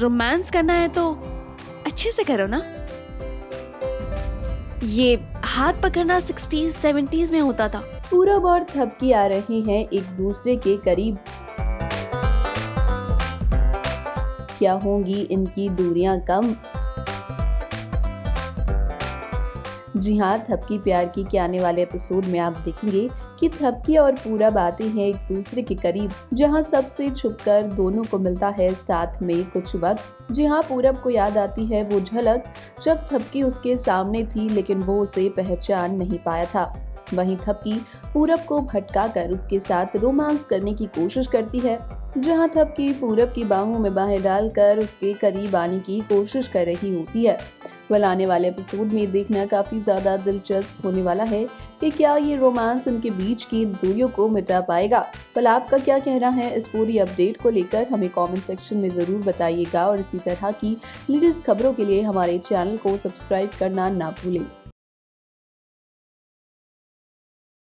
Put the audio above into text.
Romance करना है तो अच्छे से करो ना। ये हाथ पकड़ना सिक्सटीज सेवेंटीज में होता था। पूरब और थपकी आ रहे हैं एक दूसरे के करीब। क्या होंगी इनकी दूरियाँ कम? जी हाँ थपकी प्यार की के आने वाले एपिसोड में आप देखेंगे कि थपकी और पूरब आते हैं एक दूसरे के करीब, जहाँ सबसे छुपकर दोनों को मिलता है साथ में कुछ वक्त। जी हाँ पूरब को याद आती है वो झलक, जब थपकी उसके सामने थी लेकिन वो उसे पहचान नहीं पाया था। वहीं थपकी पूरब को भटका कर उसके साथ रोमांस करने की कोशिश करती है, जहाँ थपकी पूरब की बाहों में बाहें डालकर उसके करीब आने की कोशिश कर रही होती है। वेल आने वाले एपिसोड में देखना काफ़ी ज़्यादा दिलचस्प होने वाला है कि क्या ये रोमांस उनके बीच की दूरियों को मिटा पाएगा। वेल आपका क्या कहना है इस पूरी अपडेट को लेकर? हमें कमेंट सेक्शन में ज़रूर बताइएगा और इसी तरह की लेटेस्ट खबरों के लिए हमारे चैनल को सब्सक्राइब करना ना भूलें।